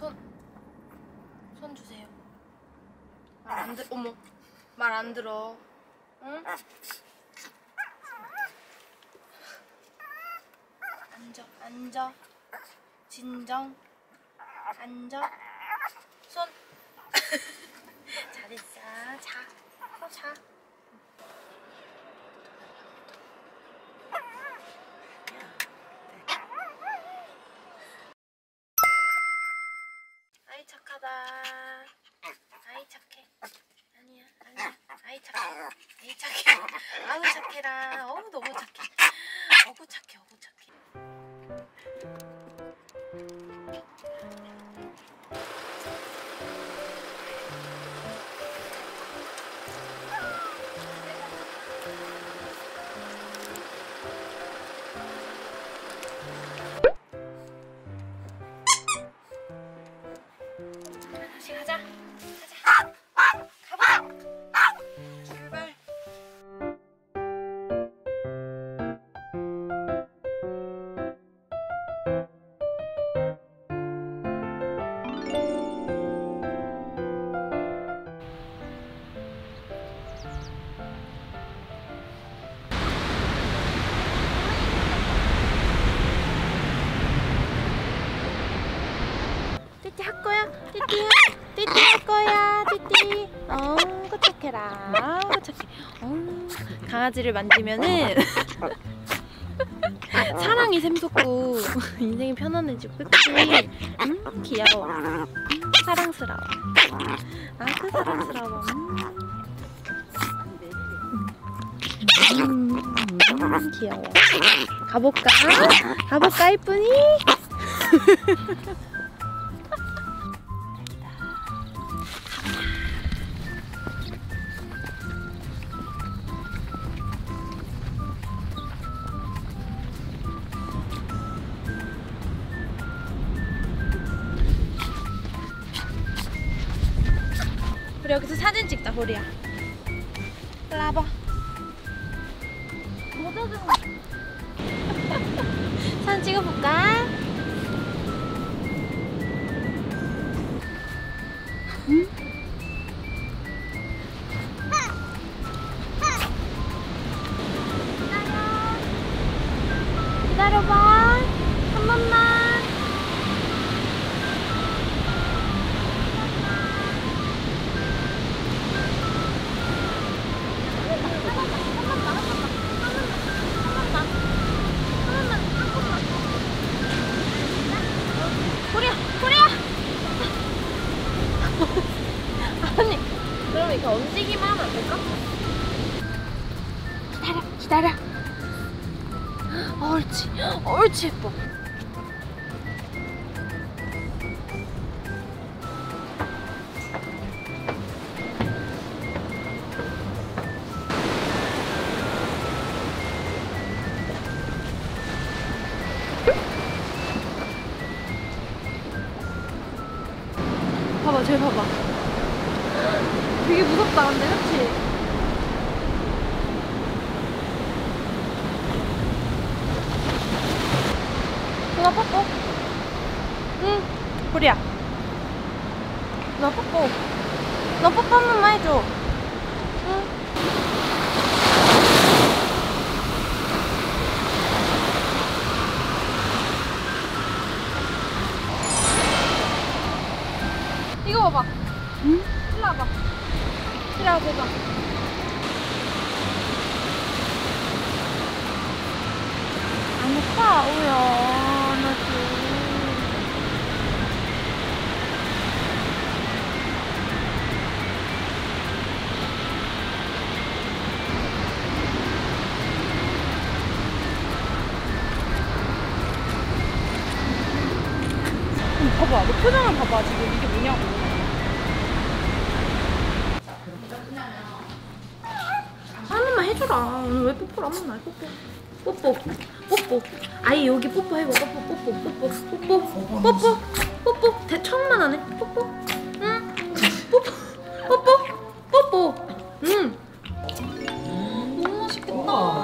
손. 손 주세요. 말 안 들, 어머. 말 안 들어. 응? 앉아, 앉아. 진정. 앉아. 손. 잘했어. 자. 또 자. 아이 착하다. 아이 착해. 아니야, 아니야. 아이 착해. 아이 착해. 아우 착해라. 어우 너무 착해. 어구 착해, 어구 착해. 띠띠 띠띠 할 거야 띠띠 어 착해라 어 착해 어 강아지를 만지면은 사랑이 샘솟고 인생이 편안해지고 그치? 응? 귀여워 응? 사랑스러워 아그 사랑스러워 음, 음, 귀여워 가볼까? 가볼까 이쁜이? 우리 여기서 사진 찍자 보리야. 일로 와봐. 사진 찍어볼까? 아니 그럼 이렇게 움직이만 하면 안 될까? 기다려 기다려. 옳지 옳지 예뻐. 봐봐 쟤 봐봐 되게 무섭다 근데 그치? 누나 뽀뽀? 응 보리야. 누나 뽀뽀. 너 뽀뽀 한 번만 해줘. 응. 이거 봐봐 일로 와봐봐 안 아파 우연하지. 봐봐. 너 표정을 봐봐 지금. 이게 오늘 왜 뽀뽀를 한 번만 해 뽀뽀. 뽀뽀. 뽀뽀. 아예 여기 뽀뽀 해봐. 뽀뽀 뽀뽀 뽀뽀. 뽀뽀. 뽀뽀. 뽀뽀. 대청만 하네. 뽀뽀. 응? 뽀뽀. 뽀뽀. 뽀뽀. 응. 너무 맛있겠다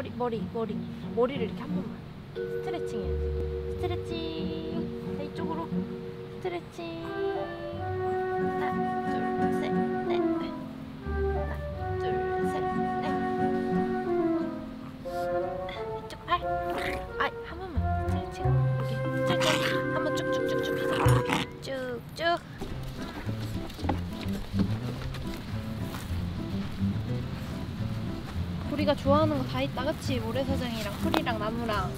머리 머리 머리. 머리를 이렇게 한 번만. 스트레칭 해야지. 스트레칭. 자 이쪽으로. 스트레칭. 하나 둘셋 우리가 좋아하는 거 다 있다 그치? 모래사장이랑 풀이랑 나무랑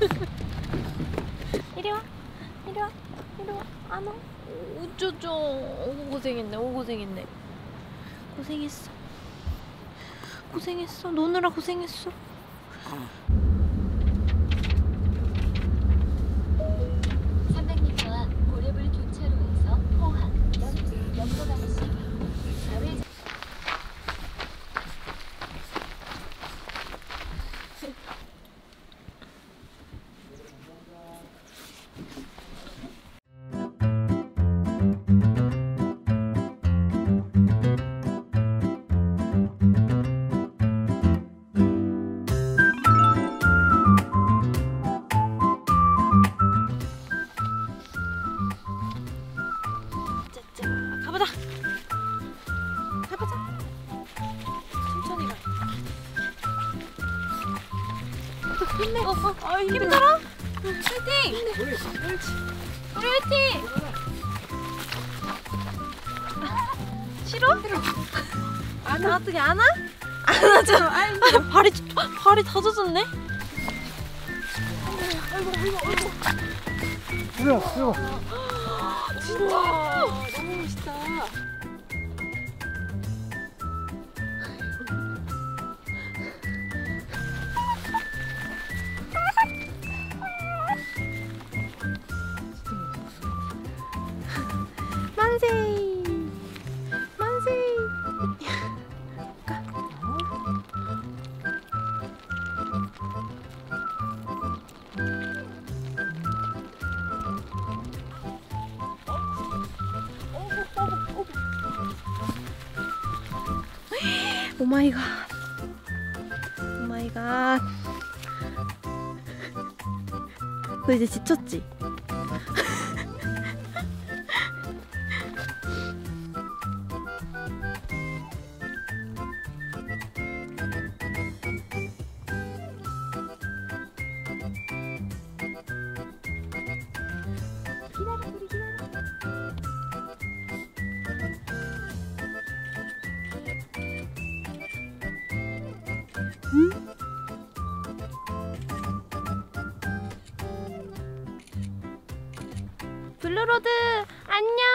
이리 와. 이리 와. 이리 와 안 와. 어쩌죠. 오 고생했네. 오 고생했네. 고생했어. 고생했어. 노느라 고생했어 가보자 가보자 천천히 가 힘내 어, 어, 아, 힘들어? 화이팅! 힘내 옳지 우리 화이팅! 싫어? 싫어 안 와? 어떻게 안 와? 안 와줘 발이 발이 다 젖었네 이리 와, 이리 와. 진짜 너무 멋있다 오마이갓 오마이갓 너 이제 지쳤지? 모두 안녕.